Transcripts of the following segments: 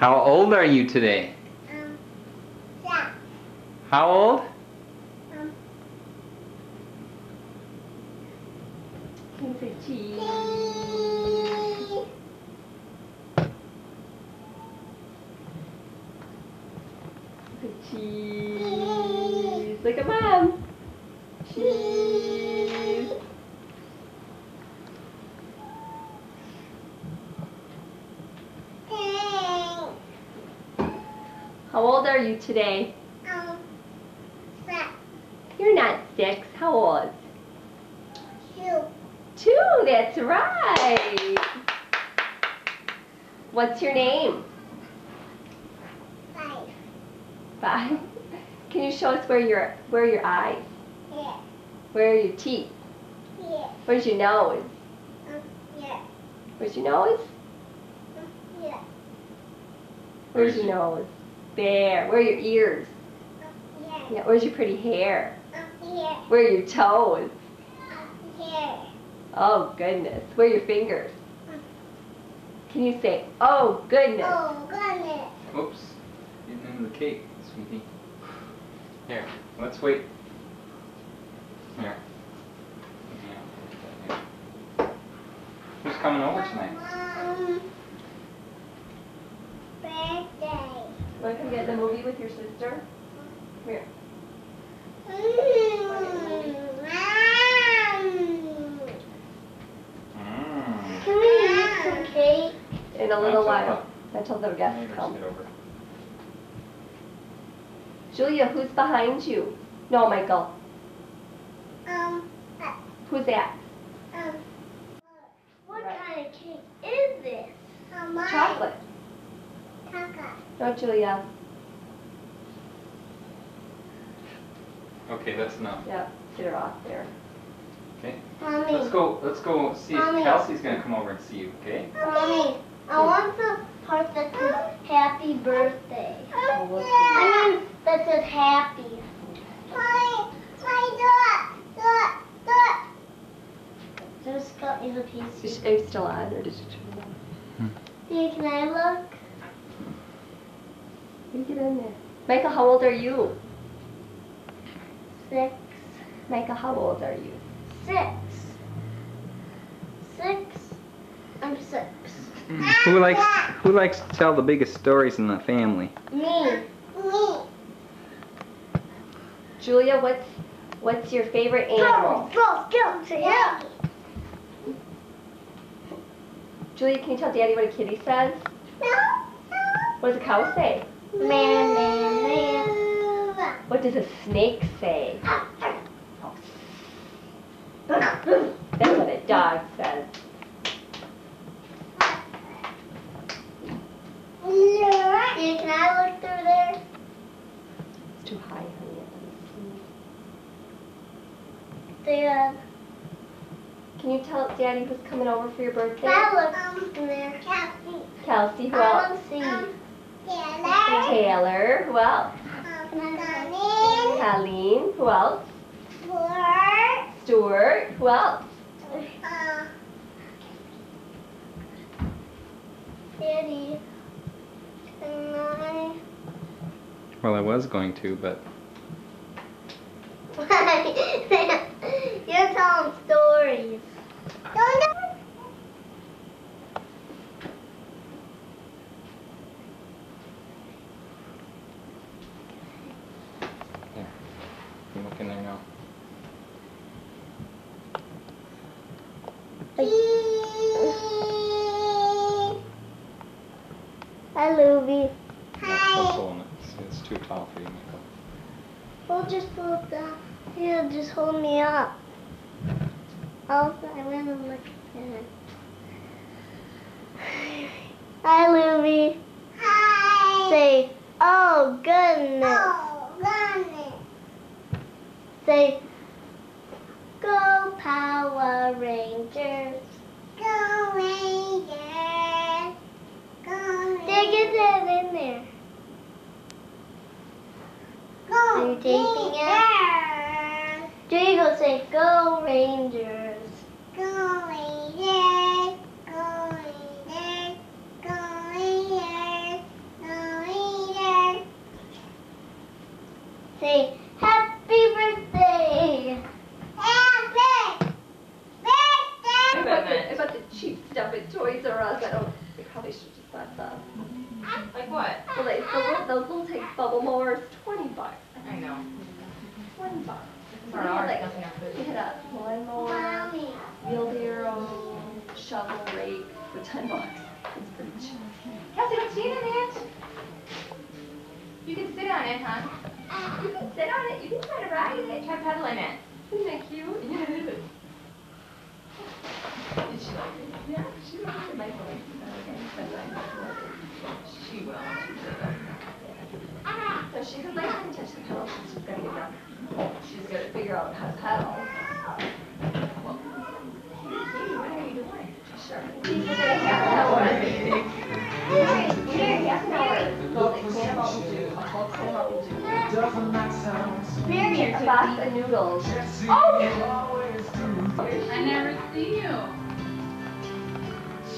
How old are you today? Um, yeah. How old? Um, How old are you today? Um, six. You're not six. How old? Two. Two. That's right. What's your name? Five. Five. Can you show us where your where are your eyes? Yeah. Where are your teeth? Yeah. Where's your nose? Um, yeah. Where's your nose? Um, yeah. Where's your nose? There. Where are your ears? Yeah. Yeah. Where's your pretty hair? Yeah. Where are your toes? Yeah. Oh goodness. Where are your fingers? Can you say, oh goodness? Oh, goodness. Oops. Getting into the cake, sweetie. Here, let's wait. Here. Yeah. Who's coming over tonight? Um, birthday. Want to come get in the movie with your sister? Come here. Mm, Mom. Mm. Can we eat some cake? In a little Until while. Until the guests come. Julia, who's behind you? No, Michael. Um, Who's that? um, what Right. kind of cake is this? Chocolate. Chocolate. No, Julia. Okay, that's enough. Yeah, get her off there. Okay. Mommy. Let's go. Let's go see if Mommy. Kelsey's gonna come over and see you. Okay. Mommy, I hmm. want the part that says happy birthday. Oh, what's I mean, that says happy. Mommy, mommy, do it, do it, do it. Just cut me the piece. Is, are you oh, still on, or did you turn it off? Hmm. Hey, can I look? You get in there. Michael, how old are you? Six. Michael, how old are you? Six. Six. I'm six. Hmm. Who likes Who likes to tell the biggest stories in the family? Me. Me. Julia, what's what's your favorite Go, animal? go, go to him. Julia, can you tell Daddy what a kitty says? No, no. What does a cow say? Man, man, man. What does a snake say? That's what a dog says. Yeah, can I look through there? It's too high, honey. Dad. Can you tell Daddy who's coming over for your birthday? Can I look in there? Kelsey. Kelsey, who else? see. Taylor. Taylor, who else? Colleen, who else? Stuart, Stuart. who else? Uh, Daddy, can I? Well, I was going to, but You're telling stories. Don't you look in there now. Hi, Luby. Not so full in it. It's, it's too tall for you, Michael. We'll just pull it down. Here, just hold me up. Oh, I went and look at it. Hi, Luby. Hi. Say, oh goodness. Oh goodness. Say, go Power Rangers. you taking it? Diego say, go Rangers. Go Rangers, go Rangers, go Rangers, go Rangers. Say, happy birthday. Happy birthday. Wait a minute, about the cheap stuff at Toys R Us, I don't, We probably should just buy that. Like what? Well, like, the, the little take bubble mower is 20 bucks. I know. Twenty bucks. So For we had ours, like, nothing else. we had a lawnmower, Mommy. wheelbarrow, shovel, rake for ten bucks. It's pretty cheap. Kelsey, don't stand on it. You can sit on it, huh? You can sit on it. You can try to ride it. Try pedaling it. Isn't that cute? Yeah, it is. Did she like it? Yeah, she likes it. My voice. She will. So she doesn't like to touch the pedals. She's gonna get done. She's gonna figure out how to pedal. What are you doing? Sure. She's gonna have to know what it is. Here, half an hour. Well, 'em out and do, a whole out and do. Mary, A box of noodles. I never see you.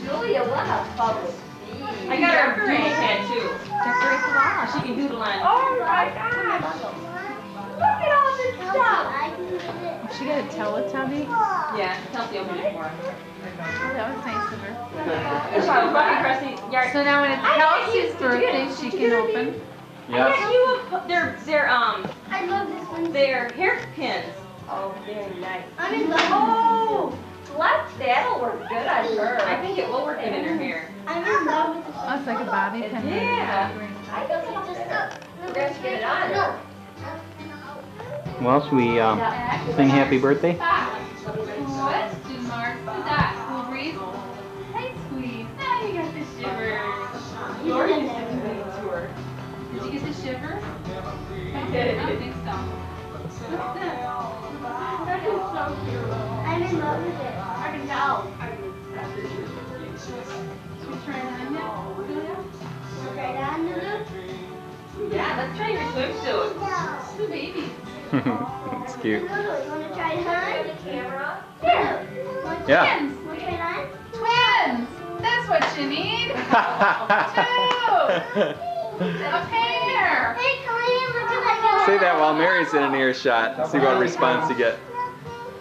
Julia, what a fun I got her a doodle pad too. Decorate the wall. She can doodle on. Oh my gosh. Look at all this stuff. I can get it. She got a Teletubby? Yeah, Kelsey opened it for her. Oh, that was nice of her. It's probably right across the yard. So now when it's I got you- Kelsey's birthday, she can get open. I got you a, their, their, um, I love this one. their hairpins. Oh, very nice. I'm in love. Oh, what? That'll work good on her. I think it will work good in her hair. I'm in love with this Oh, it's like a bobby pin. Yeah. I don't think just We're gonna get it on. No. Well, should we uh, sing happy birthday? Question mark. Who's that? Cool breeze? Hey, squeeze. Now you got the shivers. Lori used to do that to. Did you get the shivers? I did. I don't think so. What's this? That is so cute. I'm in love with it. I can tell. Yeah, let's try your swimsuit. Two babies. it's cute. Lulu, you want to try it on? The camera. Yeah. Want to- Yeah. Want to try it on? Twins! That's what you need. A pair. Hey, Colleen, look at that. Say that while Mary's in an earshot. See what response you get.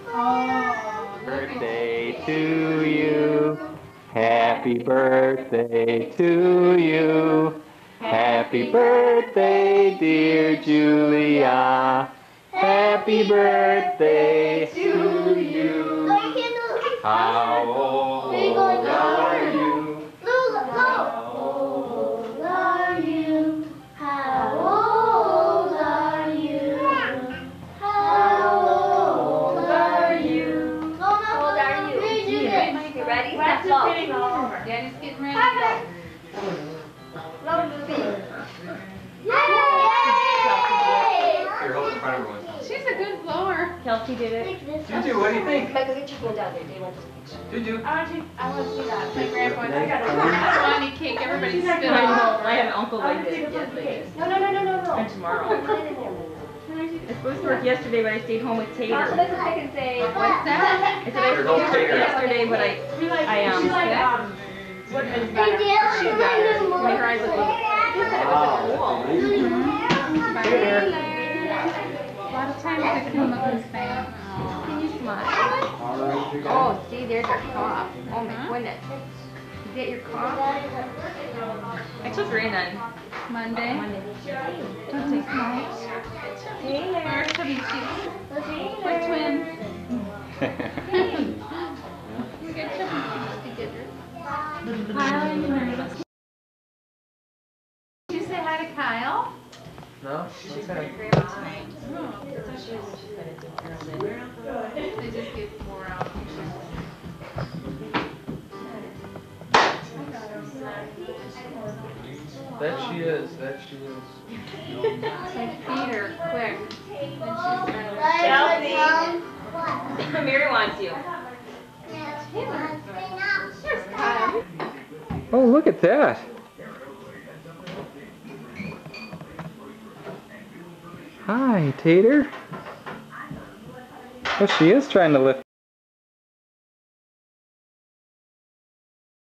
Oh, Birthday to you. Happy birthday to you. Happy birthday, dear Julia. Happy birthday to you. How old are you? Blower. Kelsey did it. Take this. Juju, what do you think? Michael, get your phone down there. They want this picture. Juju. I want to, I want to see that. My grandpa, I got a, I want cake, everybody's spit I I have an uncle like this. Yes. No, no, no, no, no, no. And tomorrow. Put it in there. It's supposed to work yesterday, but I stayed home with Mom, Tater. so this is I can say. What's that? I said I Here, go stayed Tater. home yesterday, but I, I um, What is Hey, better? Dale, She's come better. on, my eyes look Wow. Tater. A lot of times they come up and say, uh, Can you smile? Oh, see, there's your cough. Oh my uh-huh. goodness. Is that your cough? I took her in Monday, Monday. don't take much. Or chubby cheeks. We're twins. We got chubby cheeks together. Kyle and Mary. Did you say hi to Kyle? No? They she is, she is. Like feed her quick. Then she's gonna. Chelsea. Mary wants you. Oh, look at that. Hi, Tater. Oh, she is trying to lift